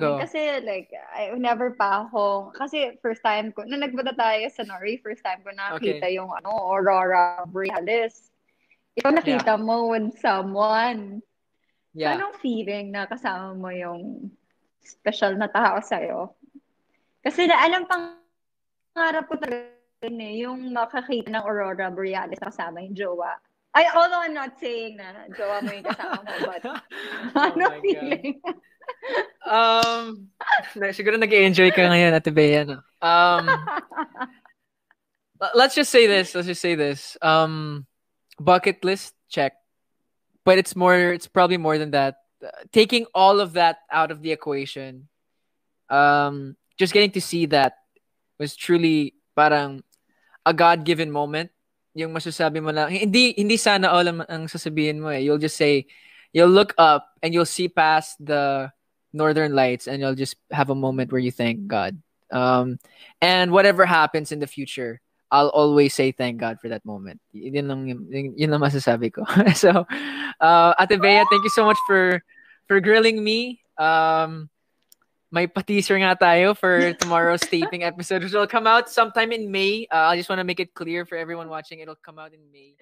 Go. Kasi like, I never pa ako, kasi first time ko, nung nagpunta tayo sa Nori, first time ko nakita Okay. yung ano, Aurora Borealis. Ikaw nakita mo with someone. Yeah. Anong feeling na kasama mo yung special na tao sa'yo? Kasi na alam pang pangarap ko talaga eh, yung makakita ng Aurora Borealis na kasama yung jowa. Ay, although I'm not saying na jowa mo yung kasama mo, but Oh ano my God. Um, na- siguro nag-enjoy ka ngayon, Ate Bea, no? Um, let's just say this. Let's just say this. Um, bucket list check, but it's more. It's probably more than that. Uh, taking all of that out of the equation, um, just getting to see that was truly parang a God-given moment. Yung masasabi mo lang, hindi hindi sana all ang, ang sasabihin mo eh. You'll just say, you'll look up and you'll see past the northern lights and you'll just have a moment where you thank God. Um, and whatever happens in the future, I'll always say thank God for that moment. Yun lang, yun, yun, yun lang masasabi ko. so, uh, Ate Bea, thank you so much for for grilling me. Um, may pa-teaser nga tayo for tomorrow's taping episode, which will come out sometime in May. Uh, I just want to make it clear for everyone watching, it'll come out in May.